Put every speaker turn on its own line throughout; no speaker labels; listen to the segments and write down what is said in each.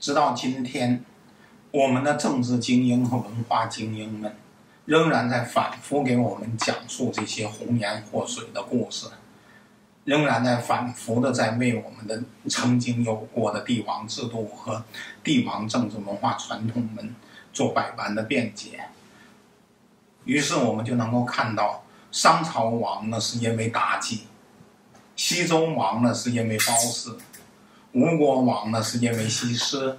直到今天，我们的政治精英和文化精英们仍然在反复给我们讲述这些红颜祸水的故事，仍然在反复的在为我们的曾经有过的帝王制度和帝王政治文化传统们做百般的辩解。于是我们就能够看到，商朝亡了是因为妲己，西周亡了是因为褒姒，吴国亡了是因为西施，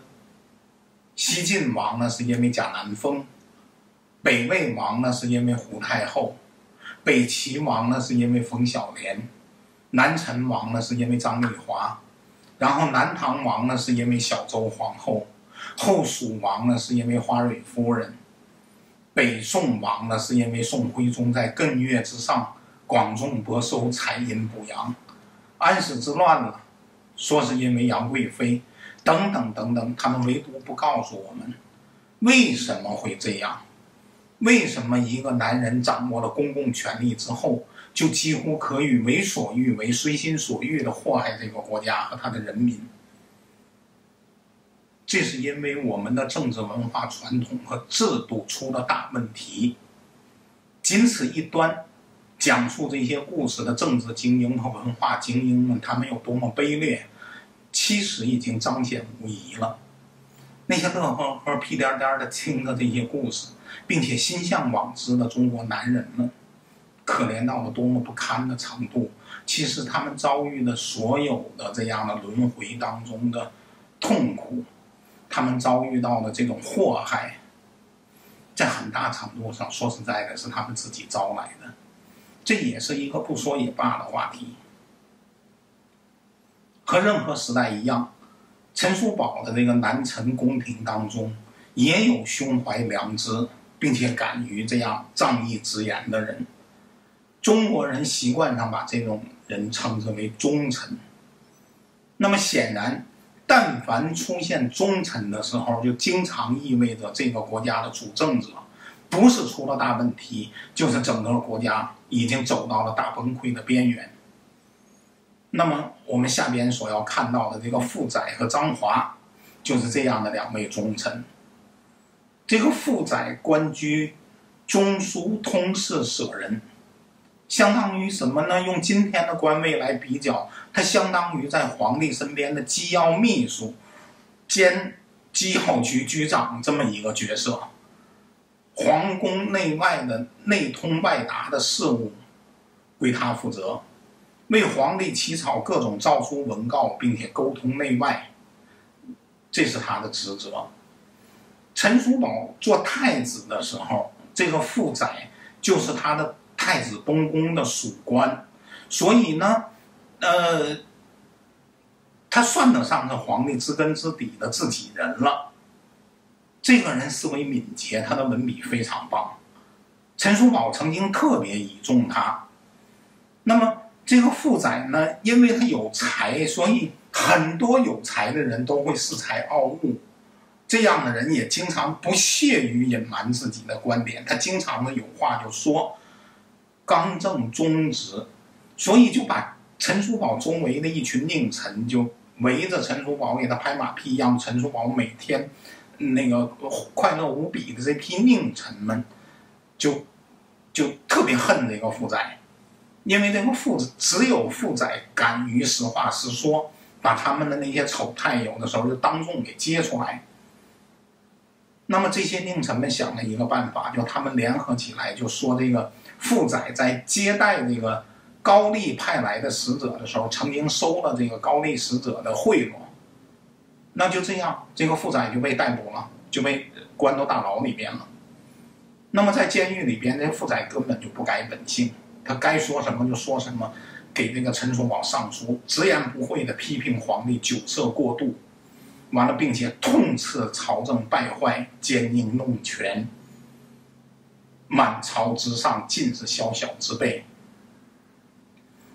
西晋亡了是因为贾南风，北魏亡了是因为胡太后，北齐亡了是因为冯小莲，南陈亡了是因为张丽华，然后南唐亡了是因为小周皇后，后蜀亡了是因为花蕊夫人。北宋亡了，是因为宋徽宗在艮岳之上广种博收，采阴补阳；安史之乱了，说是因为杨贵妃，等等等等，他们唯独不告诉我们为什么会这样？为什么一个男人掌握了公共权力之后，就几乎可以为所欲为、随心所欲的祸害这个国家和他的人民？这是因为我们的政治文化传统和制度出了大问题。仅此一端，讲述这些故事的政治精英和文化精英们，他们有多么卑劣，其实已经彰显无疑了。那些乐呵呵、屁颠颠的听着这些故事，并且心向往之的中国男人们，可怜到了多么不堪的程度。其实他们遭遇的所有的这样的轮回当中的痛苦。他们遭遇到的这种祸害，在很大程度上说实在的，是他们自己招来的。这也是一个不说也罢的话题。和任何时代一样，陈叔宝的这个南陈宫廷当中，也有胸怀良知并且敢于这样仗义直言的人。中国人习惯上把这种人称之为忠臣。那么显然。但凡出现忠臣的时候，就经常意味着这个国家的主政者，不是出了大问题，就是整个国家已经走到了大崩溃的边缘。那么我们下边所要看到的这个傅载和张华，就是这样的两位忠臣。这个傅载官居中书通事舍人。相当于什么呢？用今天的官位来比较，他相当于在皇帝身边的机要秘书兼机要局局长这么一个角色。皇宫内外的内通外达的事务归他负责，为皇帝起草各种诏书文告，并且沟通内外，这是他的职责。陈叔宝做太子的时候，这个傅载就是他的。太子东宫的属官，所以呢，呃，他算得上是皇帝知根知底的自己人了。这个人思维敏捷，他的文笔非常棒。陈叔宝曾经特别倚重他。那么这个傅载呢，因为他有才，所以很多有才的人都会恃才傲物。这样的人也经常不屑于隐瞒自己的观点，他经常的有话就说。刚正忠直，所以就把陈叔宝周围的一群佞臣就围着陈叔宝给他拍马屁，让陈叔宝每天那个快乐无比的这批佞臣们，就就特别恨这个负载，因为这个负只有负载敢于实话实说，把他们的那些丑态有的时候就当众给揭出来。那么这些佞臣们想了一个办法，就他们联合起来就说这个。傅载在接待这个高丽派来的使者的时候，曾经收了这个高丽使者的贿赂，那就这样，这个傅载就被逮捕了，就被关到大牢里边了。那么在监狱里边，这傅载根本就不改本性，他该说什么就说什么，给那个陈叔宝上书，直言不讳的批评皇帝酒色过度，完了，并且痛斥朝政败坏、奸佞弄权。满朝之上尽是宵小之辈。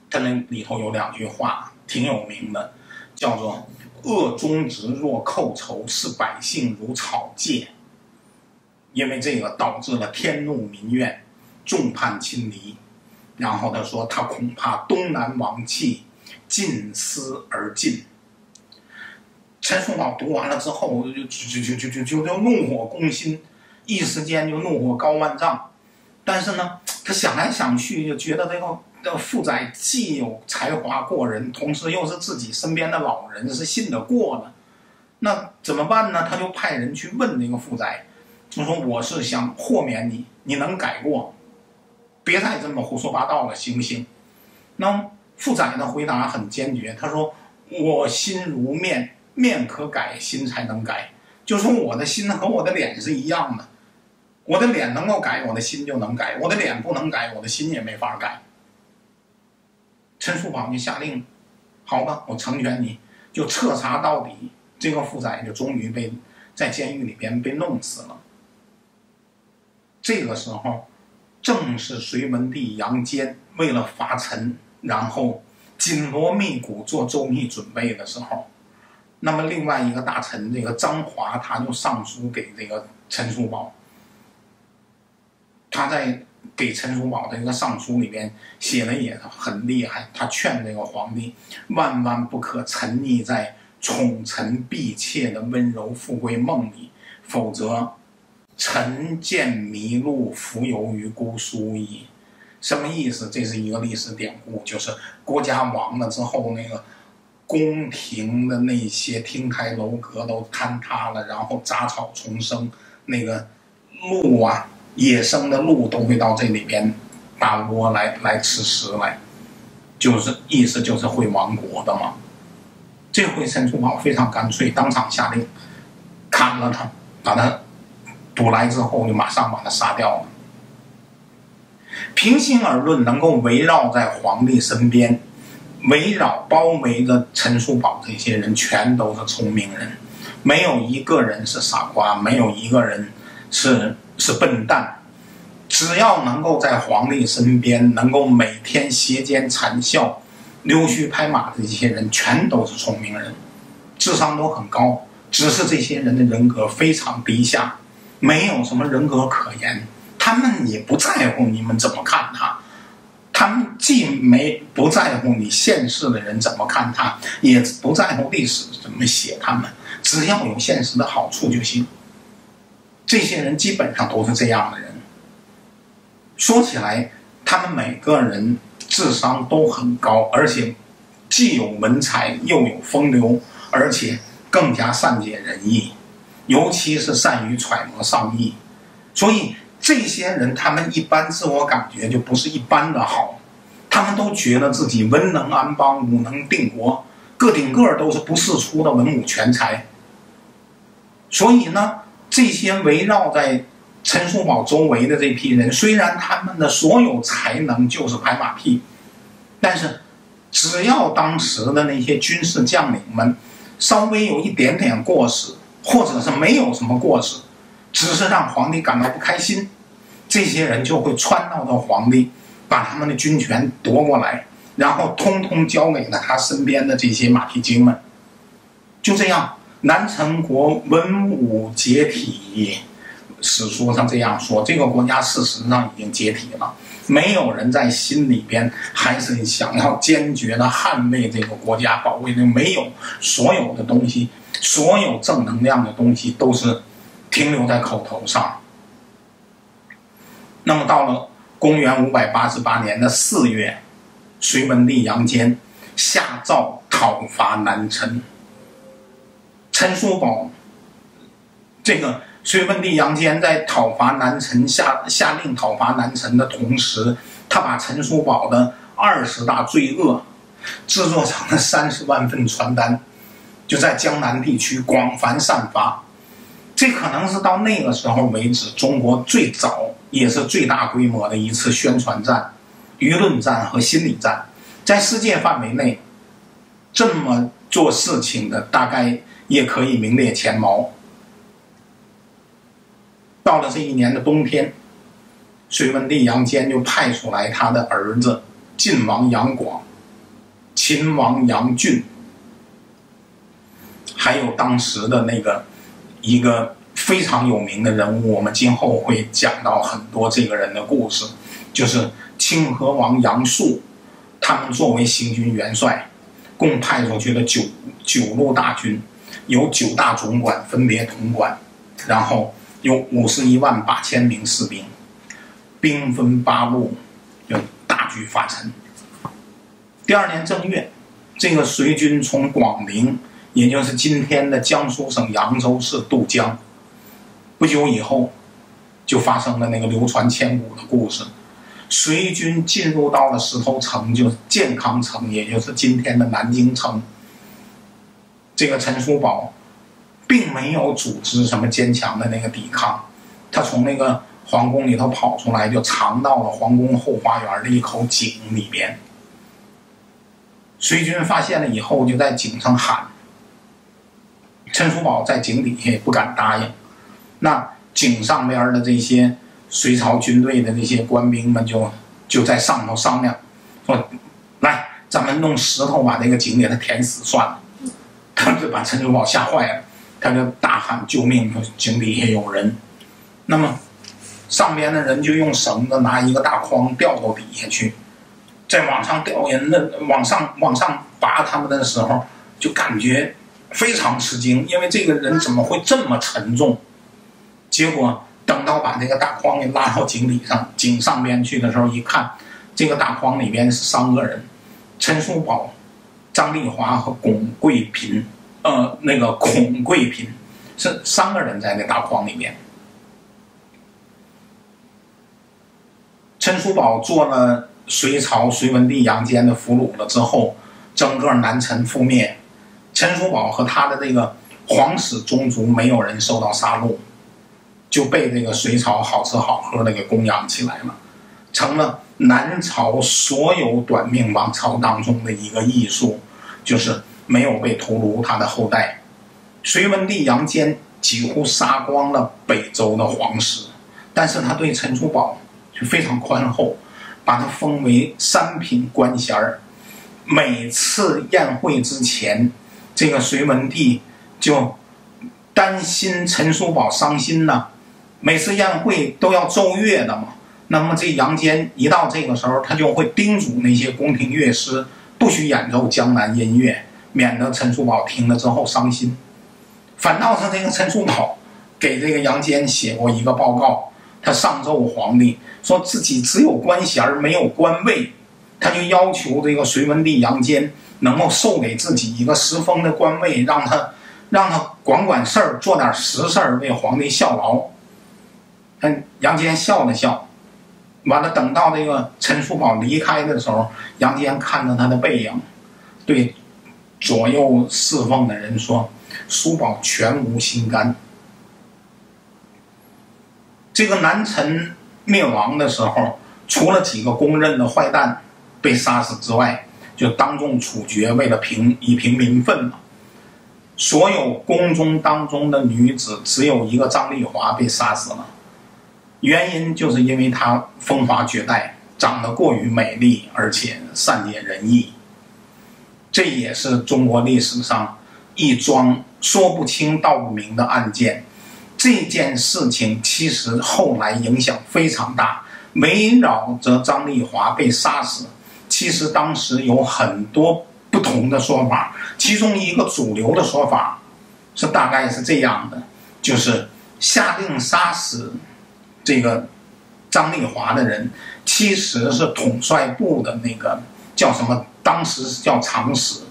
他那里头有两句话挺有名的，叫做“恶忠直若寇仇，视百姓如草芥”。因为这个导致了天怒民怨，众叛亲离。然后他说他恐怕东南王气尽失而尽。陈叔宝读完了之后，就就就就就就就怒火攻心，一时间就怒火高万丈。但是呢，他想来想去，就觉得这个这个富仔既有才华过人，同时又是自己身边的老人，是信得过的。那怎么办呢？他就派人去问那个富仔，就说：“我是想豁免你，你能改过，别再这么胡说八道了，行不行？”那富仔的回答很坚决，他说：“我心如面。”面可改，心才能改。就说我的心和我的脸是一样的，我的脸能够改，我的心就能改；我的脸不能改，我的心也没法改。陈叔宝就下令，好吧，我成全你，就彻查到底。这个富仔就终于被在监狱里边被弄死了。这个时候，正是隋文帝杨坚为了伐陈，然后紧锣密鼓做周密准备的时候。那么另外一个大臣，这个张华，他就上书给这个陈叔宝。他在给陈叔宝的一个上书里边写的也很厉害，他劝这个皇帝万万不可沉溺在宠臣婢妾的温柔富贵梦里，否则臣见迷路，浮游于姑苏矣。什么意思？这是一个历史典故，就是国家亡了之后那个。宫廷的那些亭台楼阁都坍塌了，然后杂草丛生，那个鹿啊，野生的鹿都会到这里边打窝来来吃食来，就是意思就是会亡国的嘛。这回陈叔宝非常干脆，当场下令砍了他，把他捕来之后就马上把他杀掉了。平心而论，能够围绕在皇帝身边。围绕包围着陈叔宝这些人，全都是聪明人，没有一个人是傻瓜，没有一个人是是笨蛋。只要能够在皇帝身边，能够每天斜肩惨笑、溜须拍马的这些人，全都是聪明人，智商都很高。只是这些人的人格非常低下，没有什么人格可言，他们也不在乎你们怎么看他。他们既没不在乎你现世的人怎么看他，也不在乎历史怎么写他们，只要有现实的好处就行。这些人基本上都是这样的人。说起来，他们每个人智商都很高，而且既有文采又有风流，而且更加善解人意，尤其是善于揣摩上意，所以。这些人，他们一般自我感觉就不是一般的好，他们都觉得自己文能安邦，武能定国，个顶个都是不世出的文武全才。所以呢，这些围绕在陈叔宝周围的这批人，虽然他们的所有才能就是拍马屁，但是只要当时的那些军事将领们稍微有一点点过失，或者是没有什么过失。只是让皇帝感到不开心，这些人就会撺闹到皇帝，把他们的军权夺过来，然后通通交给了他身边的这些马屁精们。就这样，南陈国文武解体，史书上这样说，这个国家事实上已经解体了，没有人在心里边还是想要坚决的捍卫这个国家，保卫的没有，所有的东西，所有正能量的东西都是。停留在口头上。那么到了公元五百八十八年的四月，隋文帝杨坚下诏讨伐南陈。陈叔宝，这个隋文帝杨坚在讨伐南陈下下令讨伐南陈的同时，他把陈叔宝的二十大罪恶制作成了三十万份传单，就在江南地区广泛散发。这可能是到那个时候为止，中国最早也是最大规模的一次宣传战、舆论战和心理战。在世界范围内，这么做事情的大概也可以名列前茅。到了这一年的冬天，隋文帝杨坚就派出来他的儿子晋王杨广、秦王杨俊，还有当时的那个。一个非常有名的人物，我们今后会讲到很多这个人的故事，就是清河王杨素，他们作为行军元帅，共派出去了九九路大军，有九大总管分别统管，然后有五十一万八千名士兵，兵分八路，就大举发陈。第二年正月，这个隋军从广陵，也就是今天的江苏省扬州市渡江。不久以后，就发生了那个流传千古的故事：隋军进入到了石头城，就是健康城，也就是今天的南京城。这个陈叔宝，并没有组织什么坚强的那个抵抗，他从那个皇宫里头跑出来，就藏到了皇宫后花园的一口井里边。隋军发现了以后，就在井上喊。陈叔宝在井底下也不敢答应。那井上边的这些隋朝军队的那些官兵们就就在上头商量，说：“来，咱们弄石头把这个井给它填死算了。”他们就把陈叔宝吓坏了，他就大喊救命，井底下有人。那么上边的人就用绳子拿一个大筐吊到底下去。在往上吊人的往上往上拔他们的时候，就感觉非常吃惊，因为这个人怎么会这么沉重？结果等到把这个大筐给拉到井底上井上边去的时候，一看，这个大筐里边是三个人：陈叔宝、张丽华和巩桂平。呃，那个孔桂嫔是三个人在那大筐里面。陈叔宝做了。隋朝隋文帝杨坚的俘虏了之后，整个南陈覆灭，陈叔宝和他的这个皇室宗族没有人受到杀戮，就被这个隋朝好吃好喝的给供养起来了，成了南朝所有短命王朝当中的一个艺术，就是没有被屠戮他的后代。隋文帝杨坚几乎杀光了北周的皇室，但是他对陈叔宝就非常宽厚。把他封为三品官衔儿，每次宴会之前，这个隋文帝就担心陈叔宝伤心呢。每次宴会都要奏乐的嘛，那么这杨坚一到这个时候，他就会叮嘱那些宫廷乐师不许演奏江南音乐，免得陈叔宝听了之后伤心。反倒是这个陈叔宝给这个杨坚写过一个报告。他上奏皇帝，说自己只有官衔没有官位，他就要求这个隋文帝杨坚能够授给自己一个实封的官位，让他让他管管事儿，做点实事儿，为皇帝效劳。嗯，杨坚笑了笑，完了，等到这个陈叔宝离开的时候，杨坚看着他的背影，对左右侍奉的人说：“叔宝全无心肝。”这个南陈灭亡的时候，除了几个公认的坏蛋被杀死之外，就当众处决，为了平以平民愤嘛。所有宫中当中的女子，只有一个张丽华被杀死了，原因就是因为她风华绝代，长得过于美丽，而且善解人意。这也是中国历史上一桩说不清道不明的案件。这件事情其实后来影响非常大，围绕着张丽华被杀死，其实当时有很多不同的说法。其中一个主流的说法是大概是这样的：就是下令杀死这个张丽华的人，其实是统帅部的那个叫什么？当时是叫长史。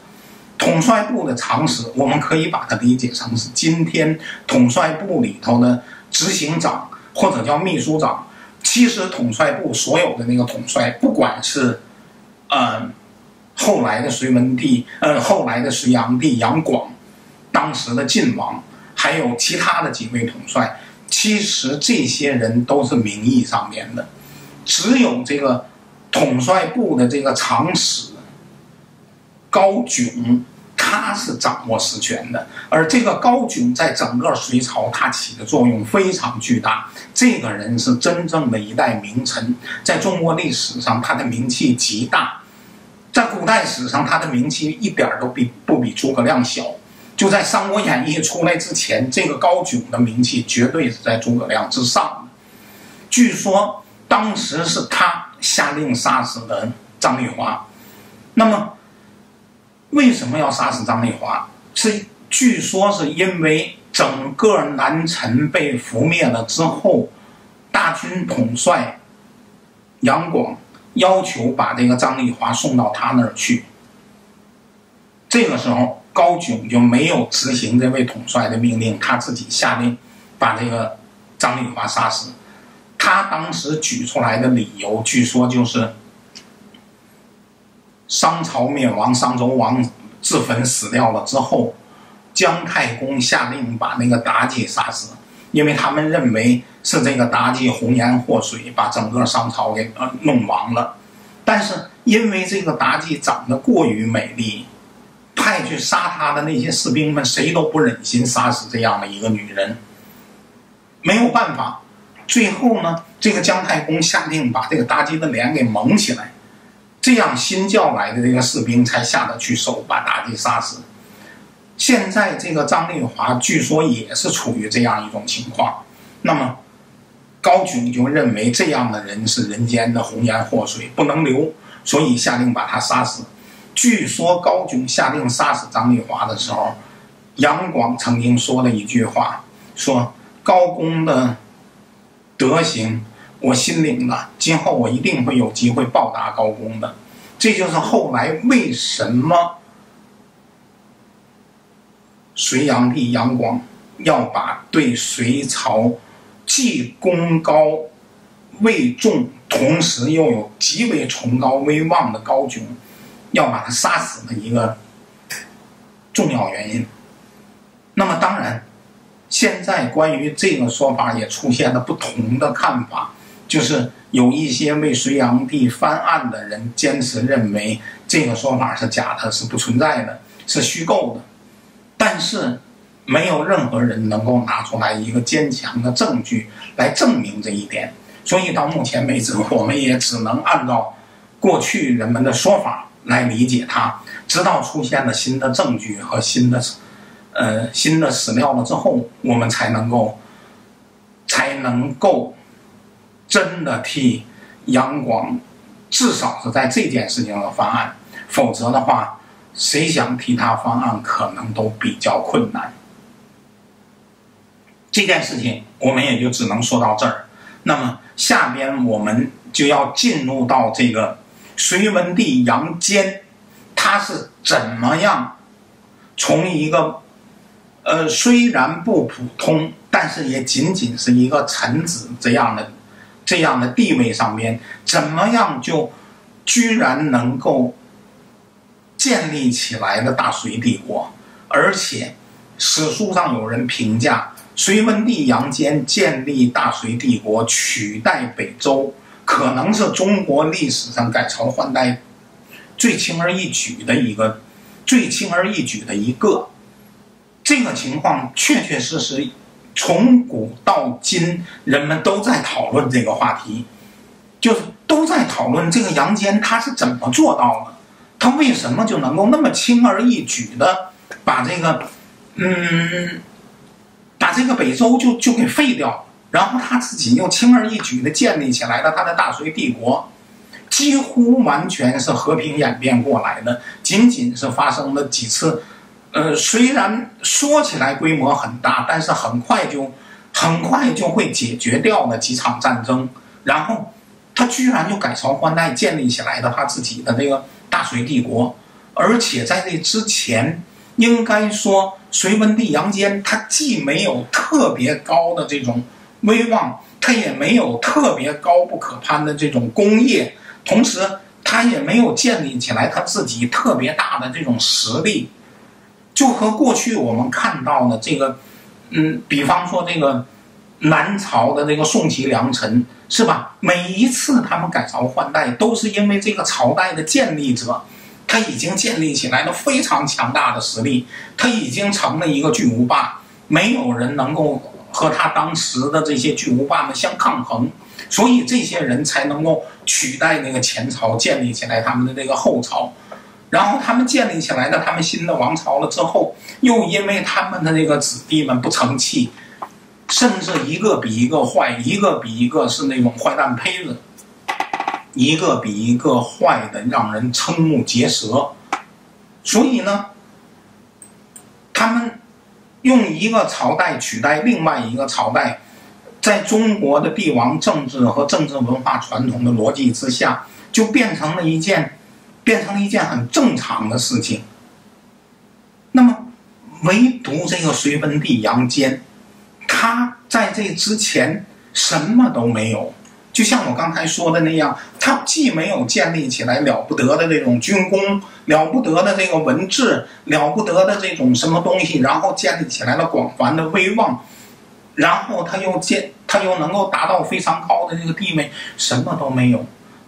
统帅部的常识，我们可以把它理解成是今天统帅部里头的执行长或者叫秘书长。其实统帅部所有的那个统帅，不管是，呃，后来的隋文帝，呃，后来的隋炀帝杨广，当时的晋王，还有其他的几位统帅，其实这些人都是名义上面的，只有这个统帅部的这个长史。高炯，他是掌握实权的，而这个高炯在整个隋朝，他起的作用非常巨大。这个人是真正的一代名臣，在中国历史上，他的名气极大。在古代史上，他的名气一点都比不比诸葛亮小。就在《三国演义》出来之前，这个高炯的名气绝对是在诸葛亮之上的。据说当时是他下令杀死的张丽华，那么。为什么要杀死张丽华？是据说是因为整个南陈被覆灭了之后，大军统帅杨广要求把这个张丽华送到他那儿去。这个时候，高炯就没有执行这位统帅的命令，他自己下令把这个张丽华杀死。他当时举出来的理由，据说就是商朝灭亡，商纣王自焚死掉了之后，姜太公下令把那个妲己杀死，因为他们认为是这个妲己红颜祸水，把整个商朝给呃弄亡了。但是因为这个妲己长得过于美丽。派去杀她的那些士兵们，谁都不忍心杀死这样的一个女人。没有办法，最后呢，这个姜太公下令把这个妲己的脸给蒙起来，这样新叫来的这个士兵才下得去手把妲己杀死。现在这个张丽华据说也是处于这样一种情况。那么高炯就认为这样的人是人间的红颜祸水，不能留，所以下令把他杀死。据说高炯下令杀死张丽华的时候，杨广曾经说了一句话：“说高公的德行，我心领了，今后我一定会有机会报答高公的。”这就是后来为什么隋炀帝杨广要把对隋朝既功高位重，同时又有极为崇高威望的高炯。要把他杀死的一个重要原因。那么，当然，现在关于这个说法也出现了不同的看法，就是有一些为隋炀帝翻案的人坚持认为这个说法是假的，是不存在的，是虚构的。但是，没有任何人能够拿出来一个坚强的证据来证明这一点。所以到目前为止，我们也只能按照过去人们的说法。来理解它，直到出现了新的证据和新的，呃，新的史料了之后，我们才能够，才能够真的替杨广，至少是在这件事情上翻案。否则的话，谁想替他翻案，可能都比较困难。这件事情我们也就只能说到这儿。那么下边我们就要进入到这个。隋文帝杨坚，他是怎么样从一个呃虽然不普通，但是也仅仅是一个臣子这样的这样的地位上面，怎么样就居然能够建立起来的大隋帝国？而且史书上有人评价，隋文帝杨坚建立大隋帝国，取代北周。可能是中国历史上改朝换代最轻而易举的一个，最轻而易举的一个。这个情况确确实实，从古到今，人们都在讨论这个话题，就是都在讨论这个杨坚他是怎么做到的，他为什么就能够那么轻而易举的把这个，嗯，把这个北周就就给废掉。然后他自己又轻而易举的建立起来了他的大隋帝国，几乎完全是和平演变过来的，仅仅是发生了几次，呃，虽然说起来规模很大，但是很快就很快就会解决掉了几场战争，然后他居然就改朝换代建立起来的他自己的这个大隋帝国，而且在这之前，应该说隋文帝杨坚他既没有特别高的这种。威望，他也没有特别高不可攀的这种功业，同时他也没有建立起来他自己特别大的这种实力，就和过去我们看到的这个，嗯，比方说这个南朝的这个宋齐梁陈，是吧？每一次他们改朝换代，都是因为这个朝代的建立者，他已经建立起来了非常强大的实力，他已经成了一个巨无霸，没有人能够。和他当时的这些巨无霸们相抗衡，所以这些人才能够取代那个前朝，建立起来他们的那个后朝。然后他们建立起来的他们新的王朝了之后，又因为他们的那个子弟们不成器，甚至一个比一个坏，一个比一个是那种坏蛋胚子，一个比一个坏的让人瞠目结舌。所以呢，他们。用一个朝代取代另外一个朝代，在中国的帝王政治和政治文化传统的逻辑之下，就变成了一件，变成了一件很正常的事情。那么，唯独这个隋文帝杨坚，他在这之前什么都没有。就像我刚才说的那样，他既没有建立起来了不得的这种军功，了不得的这个文治，了不得的这种什么东西，然后建立起来了广泛的威望，然后他又建，他又能够达到非常高的这个地位，什么都没有，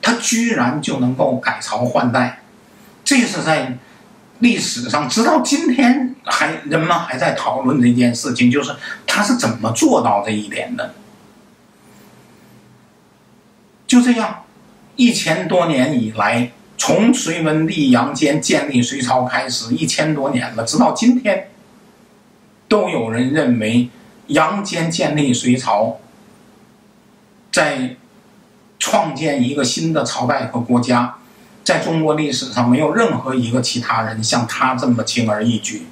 他居然就能够改朝换代，这是在历史上直到今天还人们还在讨论这件事情，就是他是怎么做到这一点的。就这样，一千多年以来，从隋文帝杨坚建立隋朝开始，一千多年了，直到今天，都有人认为杨坚建立隋朝，在创建一个新的朝代和国家，在中国历史上没有任何一个其他人像他这么轻而易举。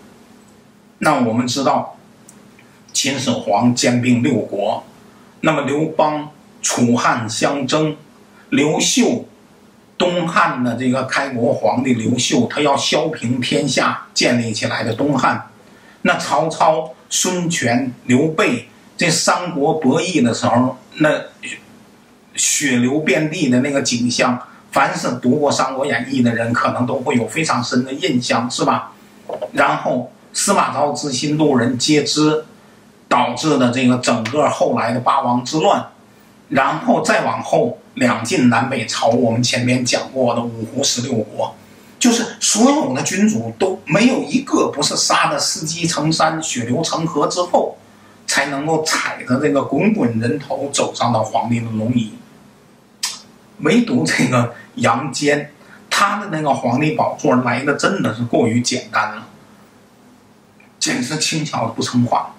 那我们知道，秦始皇兼并六国，那么刘邦。楚汉相争，刘秀，东汉的这个开国皇帝刘秀，他要削平天下建立起来的东汉。那曹操、孙权、刘备，这三国博弈的时候，那血流遍地的那个景象，凡是读过《三国演义》的人，可能都会有非常深的印象，是吧？然后司马昭之心，路人皆知，导致的这个整个后来的八王之乱。然后再往后，两晋南北朝，我们前面讲过的五胡十六国，就是所有的君主都没有一个不是杀的死气成山、血流成河之后，才能够踩着这个滚滚人头走上到皇帝的龙椅。唯独这个杨坚，他的那个皇帝宝座来的真的是过于简单了，简直轻巧的不成话。